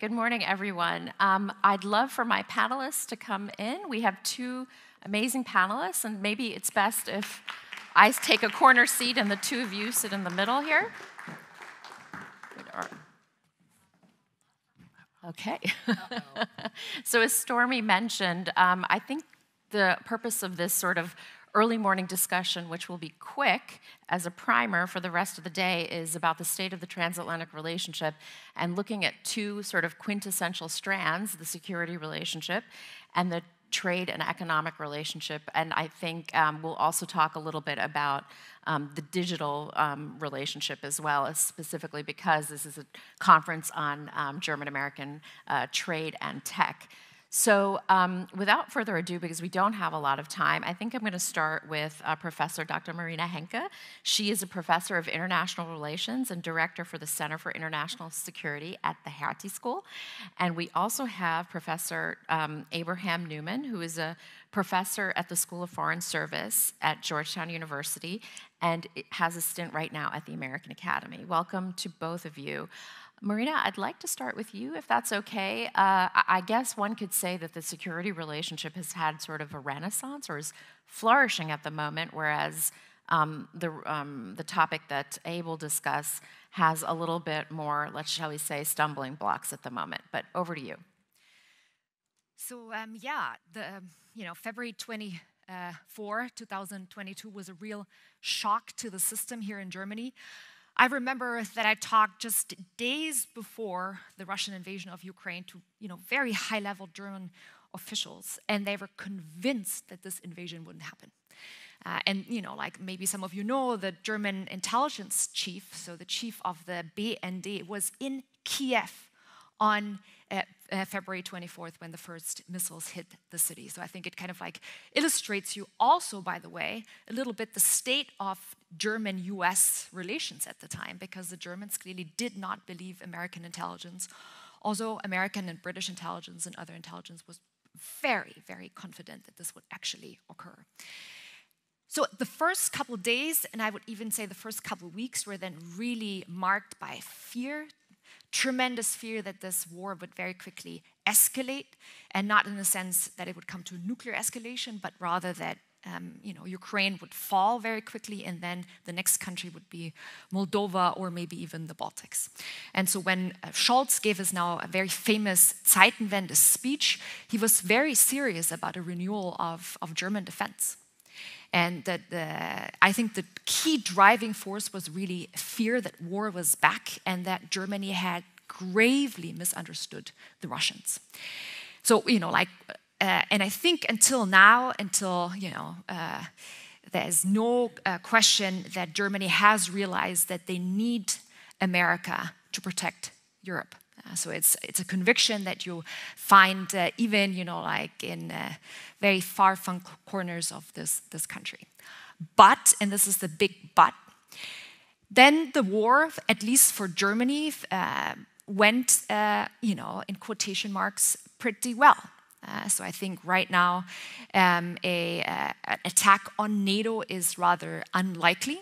Good morning, everyone. Um, I'd love for my panelists to come in. We have two amazing panelists, and maybe it's best if I take a corner seat and the two of you sit in the middle here. Okay. so, as Stormy mentioned, um, I think the purpose of this sort of early morning discussion, which will be quick as a primer for the rest of the day, is about the state of the transatlantic relationship and looking at two sort of quintessential strands the security relationship and the trade and economic relationship. And I think um, we'll also talk a little bit about um, the digital um, relationship as well, specifically because this is a conference on um, German American uh, trade and tech. So, um, without further ado, because we don't have a lot of time, I think I'm going to start with uh, Professor Dr. Marina Henke. She is a professor of international relations and director for the Center for International Security at the Hertie School. And we also have Professor um, Abraham Newman, who is a professor at the School of Foreign Service at Georgetown University and has a stint right now at the American Academy. Welcome to both of you. Marina, I'd like to start with you, if that's okay. Uh, I guess one could say that the security relationship has had sort of a renaissance or is flourishing at the moment, whereas um, the, um, the topic that Abe will discuss has a little bit more, let's shall we say, stumbling blocks at the moment. But over to you. So um, yeah, the you know February 24, 2022 was a real shock to the system here in Germany. I remember that I talked just days before the Russian invasion of Ukraine to you know, very high level German officials, and they were convinced that this invasion wouldn't happen. Uh, and you know, like maybe some of you know, the German intelligence chief, so the chief of the BND, was in Kiev on uh, uh, February 24th when the first missiles hit the city. So I think it kind of like illustrates you also, by the way, a little bit the state of German US relations at the time, because the Germans clearly did not believe American intelligence, although American and British intelligence and other intelligence was very, very confident that this would actually occur. So the first couple days, and I would even say the first couple weeks, were then really marked by fear, tremendous fear that this war would very quickly escalate, and not in the sense that it would come to nuclear escalation, but rather that um, you know, Ukraine would fall very quickly, and then the next country would be Moldova or maybe even the Baltics. And so when uh, Scholz gave us now a very famous Zeitenwende speech, he was very serious about a renewal of, of German defense. And that the, I think the key driving force was really fear that war was back and that Germany had gravely misunderstood the Russians. So, you know, like, uh, and I think until now, until, you know, uh, there's no uh, question that Germany has realized that they need America to protect Europe. Uh, so it's it's a conviction that you find uh, even you know like in uh, very far flung corners of this this country. But and this is the big but. Then the war, at least for Germany, uh, went uh, you know in quotation marks pretty well. Uh, so I think right now um, a, uh, an attack on NATO is rather unlikely,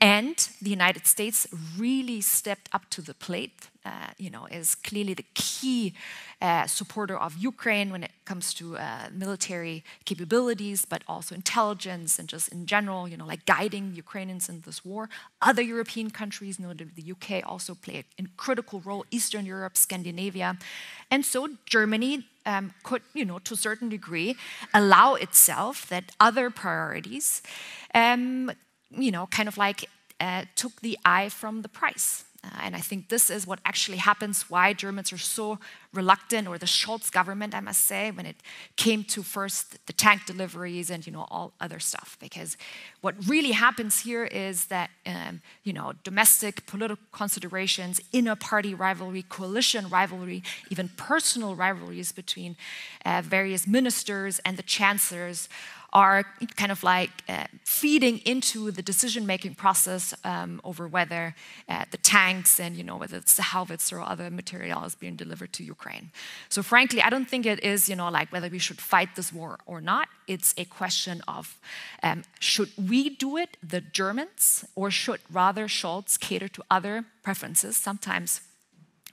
and the United States really stepped up to the plate uh, you know, is clearly the key uh, supporter of Ukraine when it comes to military capabilities, but also intelligence and just in general, you know, like guiding Ukrainians in this war. Other European countries, notably the UK, also play a critical role. Eastern Europe, Scandinavia, and so Germany um, could, you know, to a certain degree, allow itself that other priorities, um, you know, kind of like uh, took the eye from the price. Uh, and I think this is what actually happens why Germans are so reluctant, or the Scholz government, I must say, when it came to first the tank deliveries and you know all other stuff. Because what really happens here is that um, you know domestic political considerations, inner party rivalry, coalition rivalry, even personal rivalries between uh, various ministers and the chancellors are kind of like uh, feeding into the decision-making process um, over whether uh, the tanks and you know whether it's the howitzer or other material is being delivered to Ukraine. So frankly, I don't think it is you know like whether we should fight this war or not. It's a question of um, should we do it, the Germans, or should rather Scholz cater to other preferences, sometimes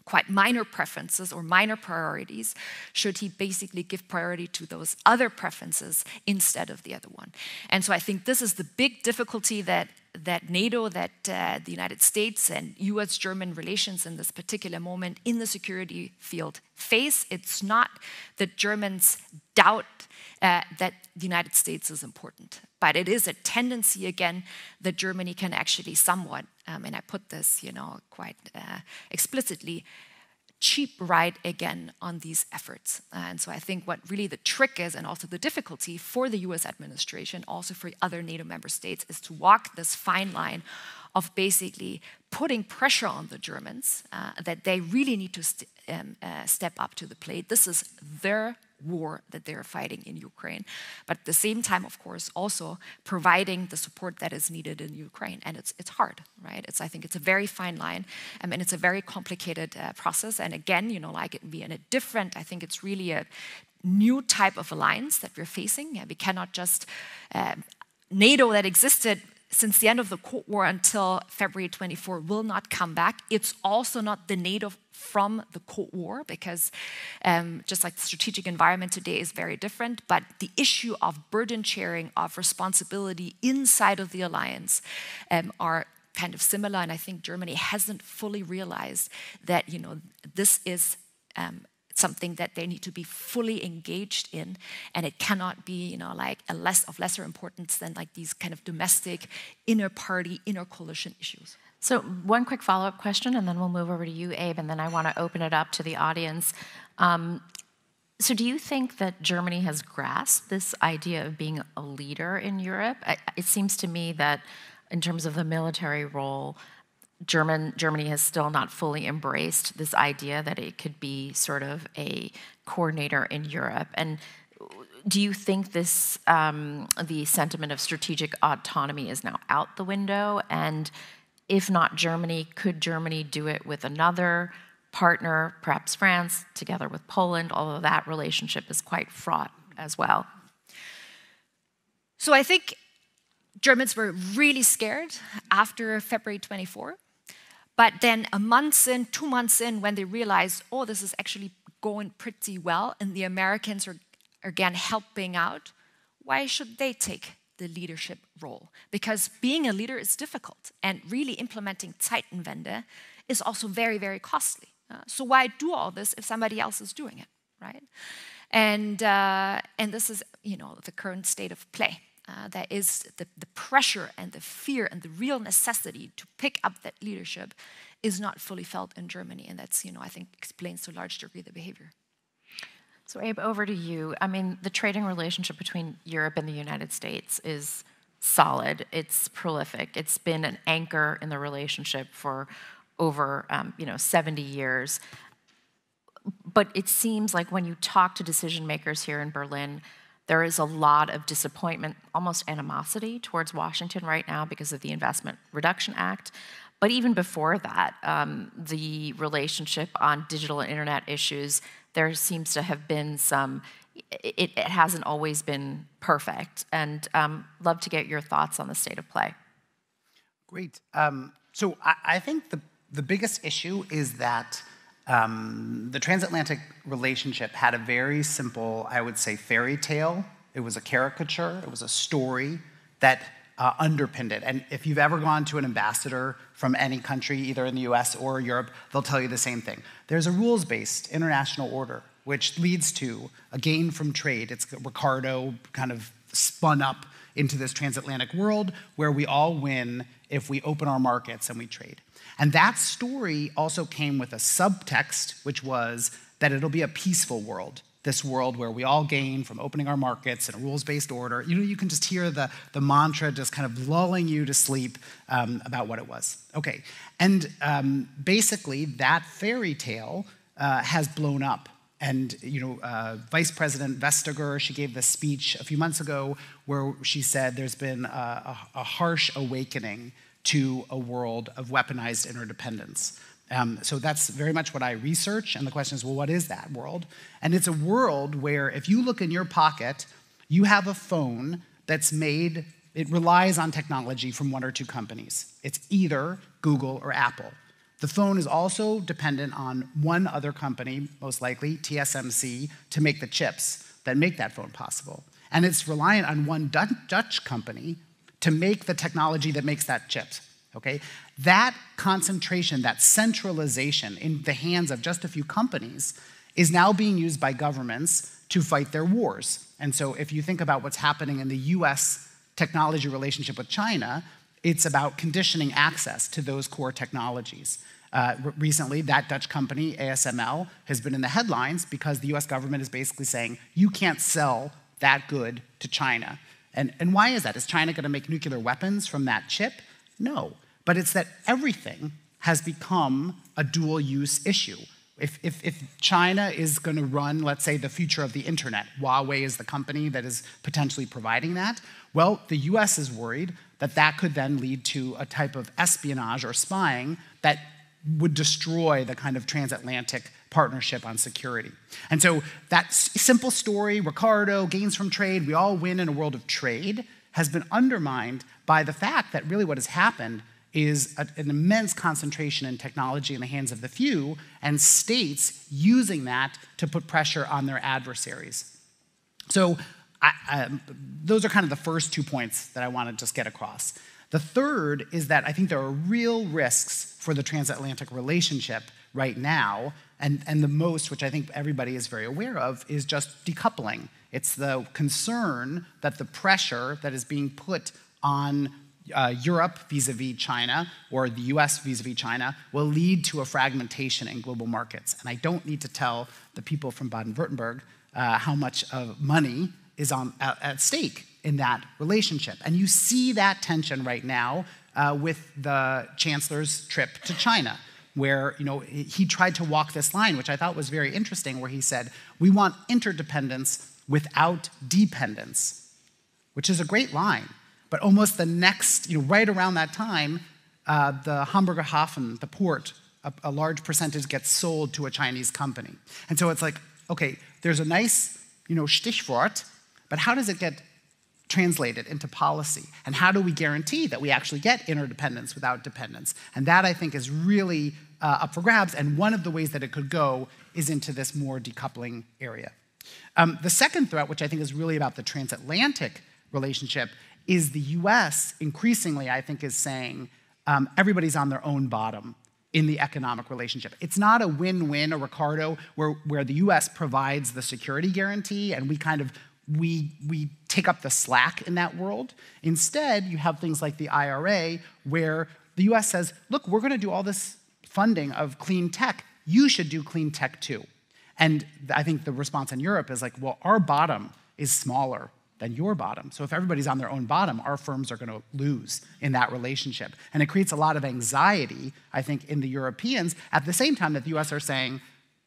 quite minor preferences or minor priorities, should he basically give priority to those other preferences instead of the other one? And so I think this is the big difficulty that that NATO, that uh, the United States and US German relations in this particular moment in the security field face. It's not that Germans doubt uh, that the United States is important, but it is a tendency again that Germany can actually somewhat, um, and I put this, you know, quite uh, explicitly, cheap ride again on these efforts. And so I think what really the trick is, and also the difficulty for the US administration, also for other NATO member states, is to walk this fine line of basically putting pressure on the Germans uh, that they really need to st um, uh, step up to the plate. This is their war that they're fighting in Ukraine. But at the same time, of course, also providing the support that is needed in Ukraine. And it's, it's hard, right? It's, I think it's a very fine line um, and it's a very complicated uh, process. And again, you know, like it be in a different, I think it's really a new type of alliance that we're facing. Yeah, we cannot just, uh, NATO that existed since the end of the Cold War until February 24 will not come back. It's also not the NATO from the Cold War because um, just like the strategic environment today is very different, but the issue of burden sharing, of responsibility inside of the alliance um, are kind of similar. And I think Germany hasn't fully realized that, you know, this is um, something that they need to be fully engaged in and it cannot be you know like a less of lesser importance than like these kind of domestic inner party inner coalition issues so, one quick follow up question, and then we'll move over to you, Abe, and then I want to open it up to the audience. Um, so, do you think that Germany has grasped this idea of being a leader in Europe? It seems to me that, in terms of the military role, German, Germany has still not fully embraced this idea that it could be sort of a coordinator in Europe. And do you think this, um, the sentiment of strategic autonomy is now out the window? And if not Germany, could Germany do it with another partner, perhaps France, together with Poland, although that relationship is quite fraught as well? So I think Germans were really scared after February 24. But then a month in, two months in, when they realized, oh, this is actually going pretty well, and the Americans are again helping out, why should they take the leadership role because being a leader is difficult and really implementing Zeitenwende is also very, very costly. Uh, so why do all this if somebody else is doing it, right? And, uh, and this is, you know, the current state of play. Uh, there is the, the pressure and the fear and the real necessity to pick up that leadership is not fully felt in Germany. And that's, you know, I think explains to a large degree the behavior. So, Abe, over to you. I mean, the trading relationship between Europe and the United States is solid. It's prolific. It's been an anchor in the relationship for over, um, you know, 70 years. But it seems like when you talk to decision makers here in Berlin, there is a lot of disappointment, almost animosity towards Washington right now because of the Investment Reduction Act. But even before that, um, the relationship on digital and internet issues there seems to have been some, it, it hasn't always been perfect. And um, love to get your thoughts on the state of play. Great. Um, so I, I, think the, the biggest issue is that um, the transatlantic relationship had a very simple, I would say, fairy tale. It was a caricature, it was a story that uh, underpinned it. And if you've ever gone to an ambassador from any country, either in the US or Europe, they'll tell you the same thing. There's a rules based international order, which leads to a gain from trade. It's Ricardo kind of spun up into this transatlantic world where we all win if we open our markets and we trade. And that story also came with a subtext, which was that it'll be a peaceful world this world where we all gain from opening our markets in a rules based order. You know, you can just hear the, the mantra just kind of lulling you to sleep um, about what it was. Okay, and um, basically, that fairy tale uh, has blown up. And you know, uh, Vice President Vestager, she gave this speech a few months ago where she said there's been a, a, a harsh awakening to a world of weaponized interdependence. Um, so that's very much what I research. And the question is, well, what is that world? And it's a world where if you look in your pocket, you have a phone that's made, it relies on technology from one or two companies. It's either Google or Apple. The phone is also dependent on one other company, most likely TSMC, to make the chips that make that phone possible. And it's reliant on one Dutch company to make the technology that makes that chip. Okay? That concentration, that centralization in the hands of just a few companies is now being used by governments to fight their wars. And so if you think about what's happening in the US technology relationship with China, it's about conditioning access to those core technologies. Uh, recently, that Dutch company, ASML, has been in the headlines because the US government is basically saying, you can't sell that good to China. And, and why is that? Is China going to make nuclear weapons from that chip? No. But it's that everything has become a dual use issue. If, if, if China is going to run, let's say, the future of the internet, Huawei is the company that is potentially providing that, well, the US is worried that that could then lead to a type of espionage or spying that would destroy the kind of transatlantic partnership on security. And so that simple story, Ricardo, gains from trade, we all win in a world of trade, has been undermined by the fact that really what has happened is a, an immense concentration in technology in the hands of the few, and states using that to put pressure on their adversaries. So, I, um, those are kind of the first two points that I want to just get across. The third is that I think there are real risks for the transatlantic relationship right now, and, and the most, which I think everybody is very aware of, is just decoupling. It's the concern that the pressure that is being put on uh, Europe vis-a-vis China or the US vis-a-vis China will lead to a fragmentation in global markets. And I don't need to tell the people from Baden-Württemberg uh, how much of money is on, at, at, stake in that relationship. And you see that tension right now uh, with the chancellor's trip to China where you know he tried to walk this line which i thought was very interesting where he said we want interdependence without dependence which is a great line but almost the next, you know, right around that time, uh, the Hamburger Hafen, the port, a, a large percentage gets sold to a Chinese company. And so it's like, okay, there's a nice, you know, Stichwort, but how does it get translated into policy? And how do we guarantee that we actually get interdependence without dependence? And that, I think, is really uh, up for grabs. And one of the ways that it could go is into this more decoupling area. Um, the second threat, which I think is really about the transatlantic relationship, is the US increasingly, I think, is saying um, everybody's on their own bottom in the economic relationship. It's not a win win, a Ricardo, where, where the US provides the security guarantee and we kind of we, we take up the slack in that world. Instead, you have things like the IRA, where the US says, look, we're going to do all this funding of clean tech. You should do clean tech too. And I think the response in Europe is like, well, our bottom is smaller than your bottom. So if everybody's on their own bottom, our firms are going to lose in that relationship. And it creates a lot of anxiety, I think, in the Europeans at the same time that the US are saying,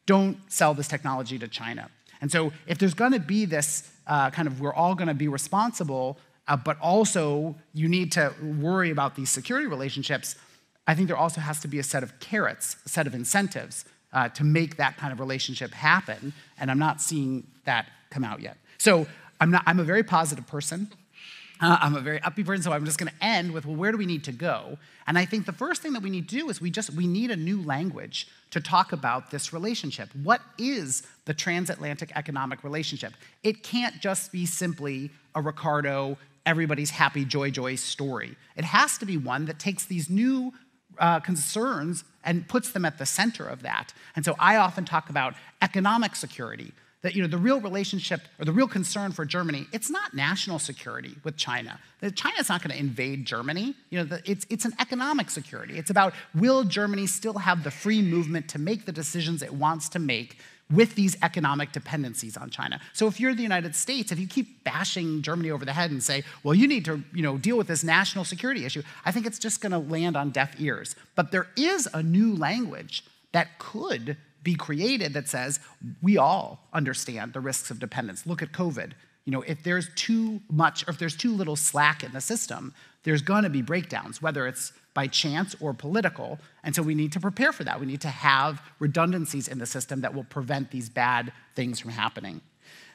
don't sell this technology to China. And so if there's going to be this uh, kind of, we're all going to be responsible, uh, but also you need to worry about these security relationships, I think there also has to be a set of carrots, a set of incentives uh, to make that kind of relationship happen. And I'm not seeing that come out yet. So I'm, not, I'm a very positive person. Uh, I'm a very upbeat person, so I'm just going to end with, well, where do we need to go? And I think the first thing that we need to do is we just we need a new language to talk about this relationship. What is the transatlantic economic relationship? It can't just be simply a Ricardo, everybody's happy, joy, joy story. It has to be one that takes these new uh, concerns and puts them at the center of that. And so I often talk about economic security that you know the real relationship or the real concern for Germany, it's not national security with China. China's not going to invade Germany. You know, the, it's it's an economic security. It's about will Germany still have the free movement to make the decisions it wants to make with these economic dependencies on China. So if you're the United States, if you keep bashing Germany over the head and say, well, you need to you know, deal with this national security issue, I think it's just going to land on deaf ears. But there is a new language that could be created that says we all understand the risks of dependence. Look at COVID. You know, if there's too much or if there's too little slack in the system, there's going to be breakdowns, whether it's by chance or political. And so we need to prepare for that. We need to have redundancies in the system that will prevent these bad things from happening.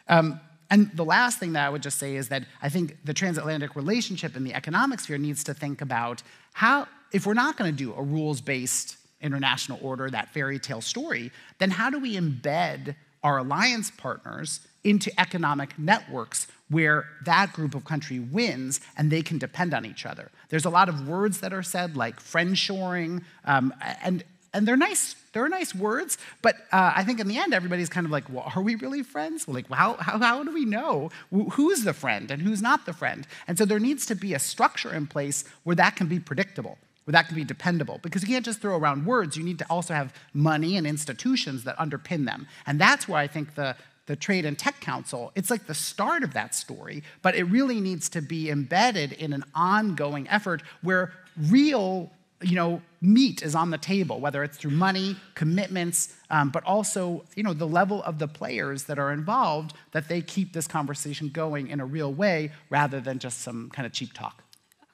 Um, and the last thing that I would just say is that I think the transatlantic relationship in the economic sphere needs to think about how, if we're not going to do a rules based international order, that fairy tale story, then how do we embed our alliance partners into economic networks where that group of country wins and they can depend on each other? There's a lot of words that are said, like friendshoring, um, and and they're nice they're nice words but uh, i think in the end everybody's kind of like well, are we really friends? Like how, how, how do we know who's the friend and who's not the friend? And so there needs to be a structure in place where that can be predictable where that can be dependable. Because you can't just throw around words. You need to also have money and institutions that underpin them. And that's where i think the the Trade and Tech Council, it's like the start of that story, but it really needs to be embedded in an ongoing effort where real you know, meat is on the table, whether it's through money, commitments, um, but also, you know, the level of the players that are involved, that they keep this conversation going in a real way rather than just some kind of cheap talk.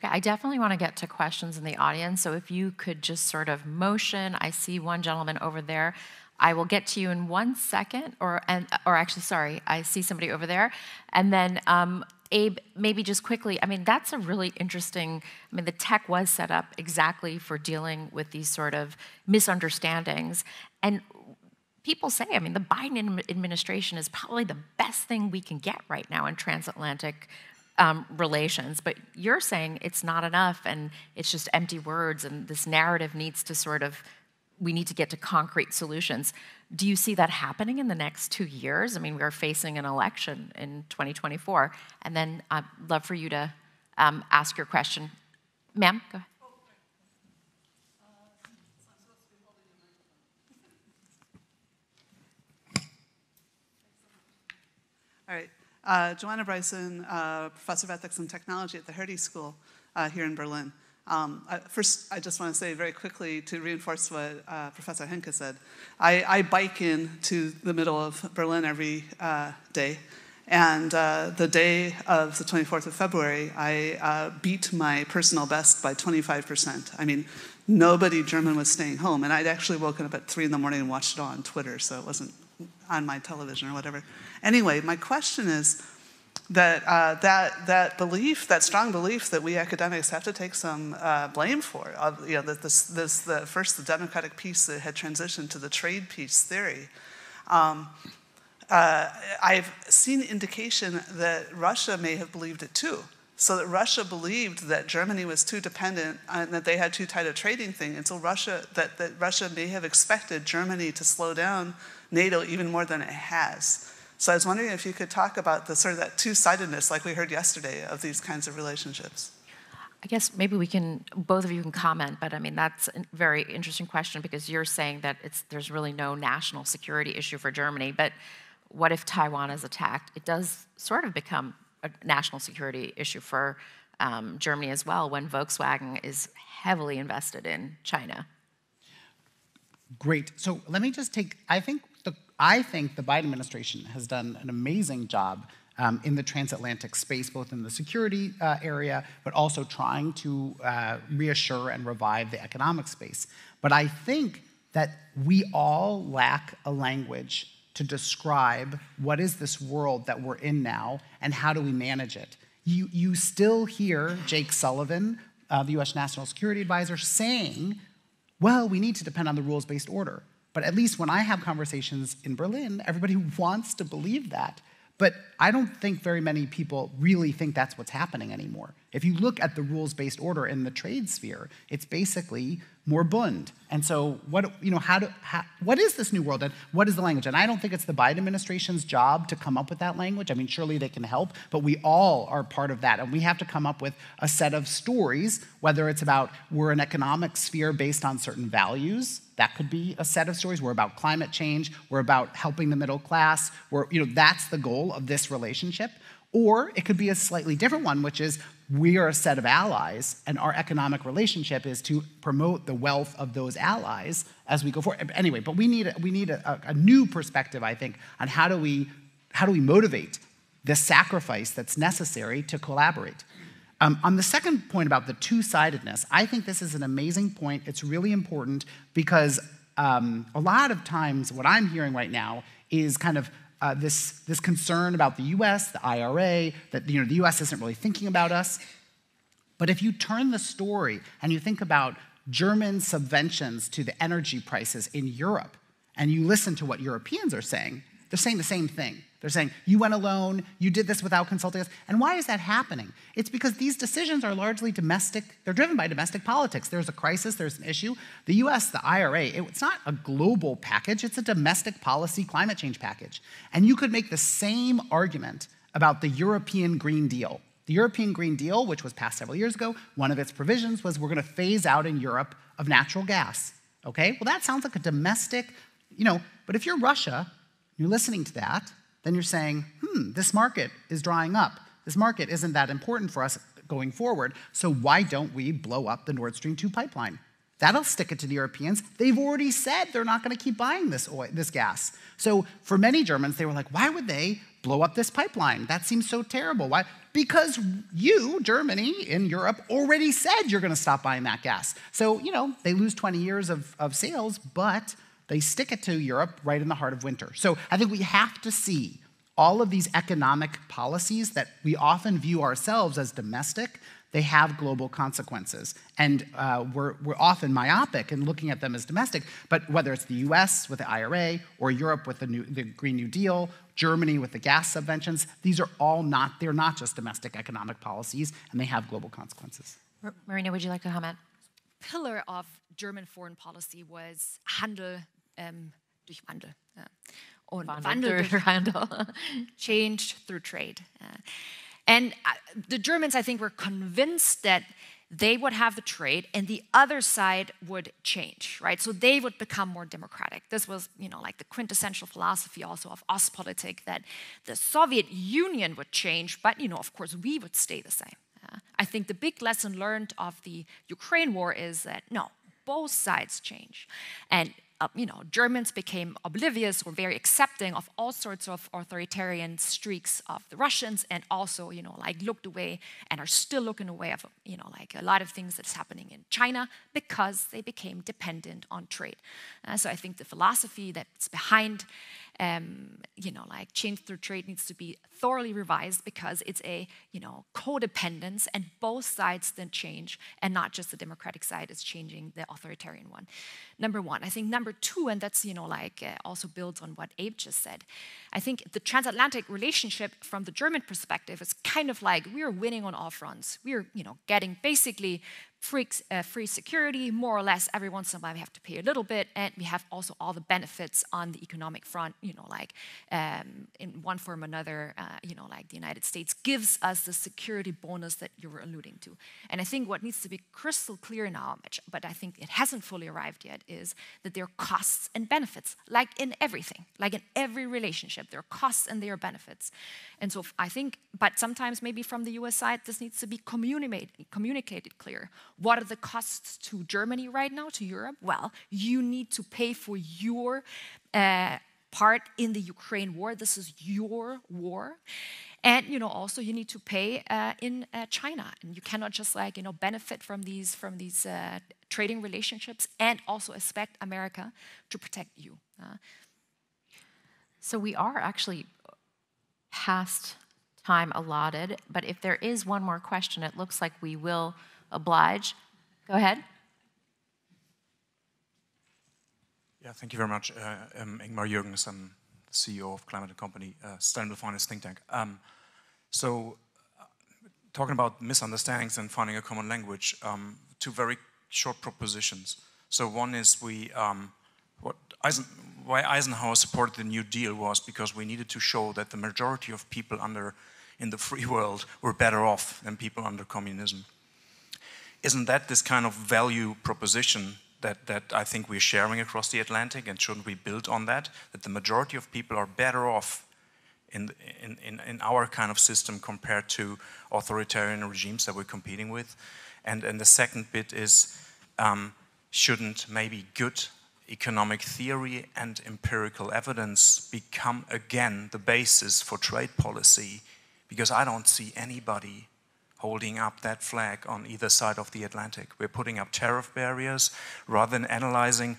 Okay, I definitely want to get to questions in the audience. So if you could just sort of motion, I see one gentleman over there. I will get to you in one second, or and or actually, sorry, I see somebody over there, and then um, Abe, maybe just quickly, I mean, that's a really interesting, I mean, the tech was set up exactly for dealing with these sort of misunderstandings. And people say, I mean, the Biden administration is probably the best thing we can get right now in transatlantic um, relations. But you're saying it's not enough and it's just empty words, and this narrative needs to sort of, we need to get to concrete solutions. Do you see that happening in the next two years? I mean, we are facing an election in 2024. And then I'd love for you to um, ask your question. Ma'am, go ahead. All right. Uh, Joanna Bryson, uh, Professor of Ethics and Technology at the Hertie School uh, here in Berlin. Um, I, first, I just want to say very quickly to reinforce what uh, Professor Henke said. I, I, bike in to the middle of Berlin every uh, day, and uh, the day of the 24th of February, I beat my personal best by 25%. I mean, nobody German was staying home, and I'd actually woken up at 3 in the morning and watched it on Twitter, so it wasn't on my television or whatever. Anyway, my question is, that, uh, that, that belief, that strong belief that we academics have to take some uh, blame for, you know, that this, this, the, first the democratic peace that had transitioned to the trade peace theory. Um, uh, I've seen indication that Russia may have believed it too. So that Russia believed that Germany was too dependent and that they had too tight a trading thing. So Russia, that, that Russia may have expected Germany to slow down NATO even more than it has. So I was wondering if you could talk about the sort of that two-sidedness, like we heard yesterday, of these kinds of relationships. I guess maybe we can, both of you can comment, but I mean, that's a very interesting question because you're saying that it's, there's really no national security issue for Germany, but what if Taiwan is attacked? It does sort of become a national security issue for um, Germany as well when Volkswagen is heavily invested in China. Great. So let me just take, I think the I think the Biden administration has done an amazing job um, in the transatlantic space, both in the security uh, area, but also trying to uh, reassure and revive the economic space. But I think that we all lack a language to describe what is this world that we're in now and how do we manage it. You, you still hear Jake Sullivan, uh, the US National Security Advisor, saying, well, we need to depend on the rules based order. But at least when I have conversations in Berlin, everybody wants to believe that. But I don't think very many people really think that's what's happening anymore. If you look at the rules based order in the trade sphere, it's basically more Bund. And so, what, you know, how do, how, what is this new world and what is the language? And I don't think it's the Biden administration's job to come up with that language. I mean, surely they can help, but we all are part of that. And we have to come up with a set of stories, whether it's about we're an economic sphere based on certain values. That could be a set of stories. We're about climate change. We're about helping the middle class. We're, you know, that's the goal of this relationship. Or it could be a slightly different one, which is we are a set of allies, and our economic relationship is to promote the wealth of those allies as we go forward. Anyway, but we need, a, we need a, a new perspective, I think, on how do we, how do we motivate the sacrifice that's necessary to collaborate. Um, on the second point about the two sidedness, I think this is an amazing point. It's really important because um, a lot of times what I'm hearing right now is kind of uh, this, this concern about the US, the IRA, that you know, the US isn't really thinking about us. But if you turn the story and you think about German subventions to the energy prices in Europe, and you listen to what Europeans are saying, they're saying the same thing. They're saying, you went alone, you did this without consulting us. And why is that happening? It's because these decisions are largely domestic, they're driven by domestic politics. There's a crisis, there's an issue. The US, the IRA, it's not a global package, it's a domestic policy climate change package. And you could make the same argument about the European Green Deal. The European Green Deal, which was passed several years ago, one of its provisions was we're going to phase out in Europe of natural gas. Okay? Well, that sounds like a domestic, you know, but if you're Russia, you're listening to that, then you're saying, hmm, this market is drying up. This market isn't that important for us going forward, so why don't we blow up the Nord Stream 2 pipeline? That'll stick it to the Europeans. They've already said they're not going to keep buying this oil, this gas. So for many Germans, they were like, why would they blow up this pipeline? That seems so terrible. Why? Because you, Germany, in Europe, already said you're going to stop buying that gas. So, you know, they lose 20 years of, of sales, but they stick it to Europe right in the heart of winter. So I think we have to see all of these economic policies that we often view ourselves as domestic, they have global consequences. And uh, we're, we're often myopic in looking at them as domestic, but whether it's the US with the IRA, or Europe with the, new, the Green New Deal, Germany with the gas subventions, these are all not, they're not just domestic economic policies, and they have global consequences. Marina, would you like to comment? Pillar of German foreign policy was Handel ähm, durch Wandel. Ja. Und Wandel, Wandel durch Handel. change through trade. Yeah. And uh, the Germans, I think, were convinced that they would have the trade and the other side would change, right? So they would become more democratic. This was, you know, like the quintessential philosophy also of Ostpolitik that the Soviet Union would change, but, you know, of course, we would stay the same. Uh, I think the big lesson learned of the Ukraine war is that no, both sides change. And uh, you know, Germans became oblivious or very accepting of all sorts of authoritarian streaks of the Russians, and also, you know, like looked away and are still looking away of, you know, like a lot of things that's happening in China because they became dependent on trade. Uh, so I think the philosophy that's behind um, you know, like change through trade needs to be thoroughly revised because it's a, you know, codependence and both sides then change and not just the democratic side is changing the authoritarian one. Number one. I think number two, and that's, you know, like uh, also builds on what Abe just said. I think the transatlantic relationship from the German perspective is kind of like we're winning on all fronts. We're, you know, getting basically free, uh, free security, more or less. Every once in a while, we have to pay a little bit, and we have also all the benefits on the economic front. You know, like um, in one form or another, uh, you know, like the United States gives us the security bonus that you were alluding to. And I think what needs to be crystal clear now, but I think it hasn't fully arrived yet, is that there are costs and benefits, like in everything, like in every relationship, there are costs and there are benefits. And so I think, but sometimes maybe from the US side, this needs to be communicated, communicated clear. What are the costs to Germany right now, to Europe? Well, you need to pay for your uh, part in the Ukraine war. This is your war. And you know, also you need to pay uh, in uh, China, and you cannot just like you know benefit from these from these uh, trading relationships, and also expect America to protect you. Uh. so we are actually past time allotted, but if there is one more question, it looks like we will oblige. Go ahead. Yeah, thank you very much. Uh, I'm Ingmar I'm CEO of Climate and Company, uh, Sustainable Finance think tank. Um, so, uh, talking about misunderstandings and finding a common language, um, two very short propositions. So, one is we, um, what Eisen, why Eisenhower supported the New Deal was because we needed to show that the majority of people under in the free world were better off than people under communism. Isn't that this kind of value proposition that, that I think we're sharing across the Atlantic and shouldn't we build on that? That the majority of people are better off in, in, in, our kind of system compared to authoritarian regimes that we're competing with? And, and the second bit is um, shouldn't maybe good economic theory and empirical evidence become again the basis for trade policy? Because I don't see anybody holding up that flag on either side of the Atlantic. We're putting up tariff barriers rather than analyzing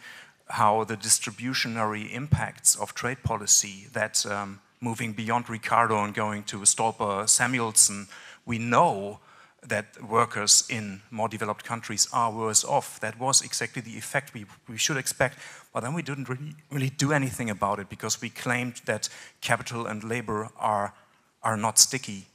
how the distributionary impacts of trade policy that um, moving beyond Ricardo and going to Stolper Samuelson, we know that workers in more developed countries are worse off. That was exactly the effect we, we should expect. But then we didn't really, really do anything about it because we claimed that capital and labor are, are not sticky,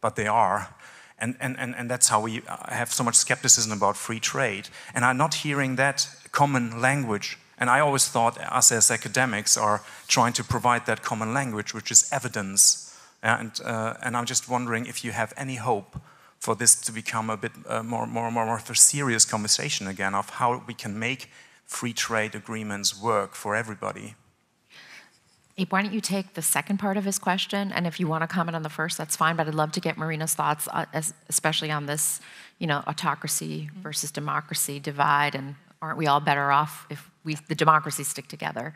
but they are. And, and, and, and that's how we uh, have so much skepticism about free trade. And I'm not hearing that common language. And I always thought us as academics are trying to provide that common language, which is evidence. And, uh, and I'm just wondering if you have any hope for this to become a bit uh, more, more, more, more of a serious conversation again of how we can make free trade agreements work for everybody. Abe, why don't you take the second part of his question, and if you want to comment on the first, that's fine. But I'd love to get Marina's thoughts, uh, especially on this, you know, autocracy versus democracy divide, and aren't we all better off if we the democracies stick together?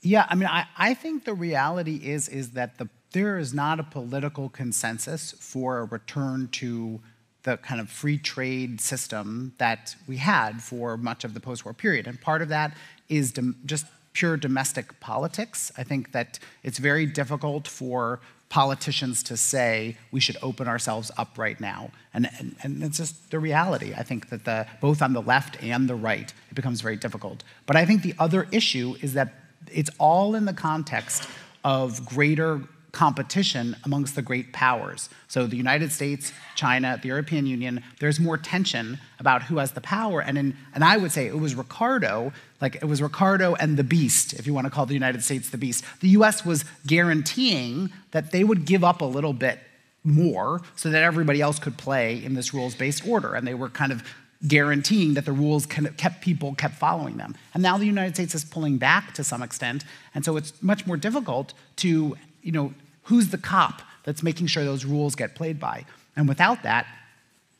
Yeah, I mean, I, I think the reality is is that the there is not a political consensus for a return to the kind of free trade system that we had for much of the post-war period, and part of that is just pure domestic politics. I think that it's very difficult for politicians to say we should open ourselves up right now. And, and, and it's just the reality. I think that the, both on the left and the right, it becomes very difficult. But I think the other issue is that it's all in the context of greater competition amongst the great powers. So the United States, China, the European Union, there's more tension about who has the power. And, in, and I would say it was Ricardo, like it was Ricardo and the beast, if you want to call the United States the beast. The US was guaranteeing that they would give up a little bit more so that everybody else could play in this rules based order. And they were kind of guaranteeing that the rules kept people kept following them. And now the United States is pulling back to some extent, and so it's much more difficult to you know, who's the cop that's making sure those rules get played by? And without that,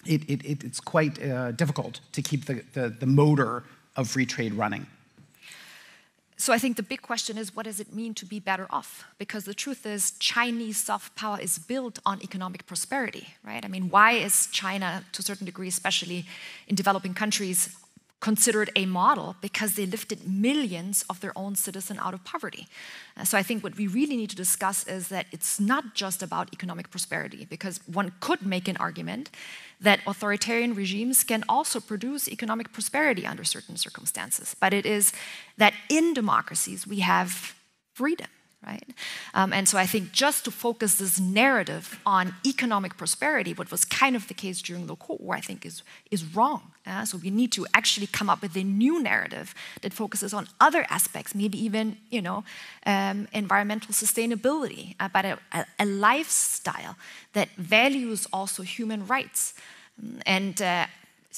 it, it, it's quite uh, difficult to keep the, the, the motor of free trade running. So I think the big question is what does it mean to be better off? Because the truth is Chinese soft power is built on economic prosperity, right? I mean, why is China to a certain degree, especially in developing countries, considered a model because they lifted millions of their own citizens out of poverty. So I think what we really need to discuss is that it's not just about economic prosperity, because one could make an argument that authoritarian regimes can also produce economic prosperity under certain circumstances. But it is that in democracies we have freedom right? Um, and so I think just to focus this narrative on economic prosperity, what was kind of the case during the Cold War, I think is, is wrong. Uh, so we need to actually come up with a new narrative that focuses on other aspects, maybe even, you know, um, environmental sustainability, uh, but a, a, lifestyle that values also human rights. And uh,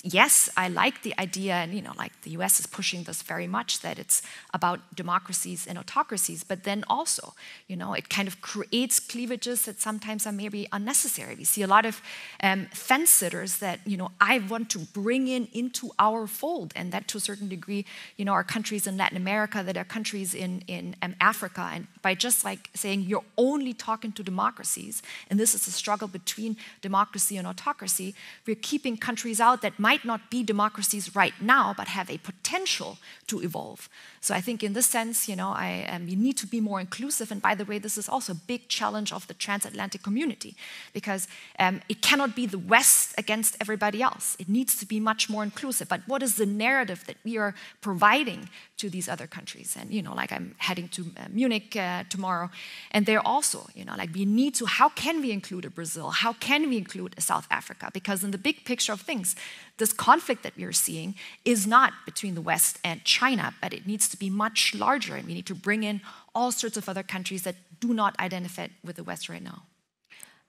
yes, I like the idea, and you know, like the US is pushing this very much that it's about democracies and autocracies, but then also, you know, it kind of creates cleavages that sometimes are maybe unnecessary. We see a lot of um, fence sitters that, you know, I want to bring in into our fold, and that to a certain degree, you know, are countries in Latin America, that are countries in, in um, Africa, and by just like saying you're only talking to democracies, and this is a struggle between democracy and autocracy, we're keeping countries out that might not be democracies right now, but have a potential to evolve. So I think in this sense, you know, I, um, we need to be more inclusive. And by the way, this is also a big challenge of the transatlantic community because um, it cannot be the West against everybody else. It needs to be much more inclusive. But what is the narrative that we are providing to these other countries? And, you know, like I'm heading to uh, Munich uh, tomorrow, and they're also, you know, like we need to, how can we include a Brazil? How can we include a South Africa? Because in the big picture of things, this conflict that we are seeing is not between the West and China, but it needs to be much larger, and we need to bring in all sorts of other countries that do not identify with the West right now.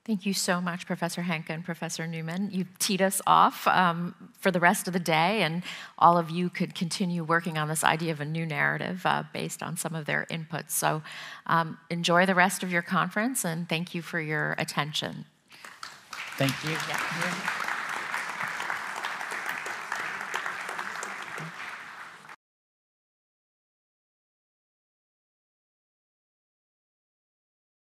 Thank you so much, Professor Henke and Professor Newman. You teed us off um, for the rest of the day, and all of you could continue working on this idea of a new narrative uh, based on some of their inputs. So um, enjoy the rest of your conference, and thank you for your attention. Thank you. Yeah.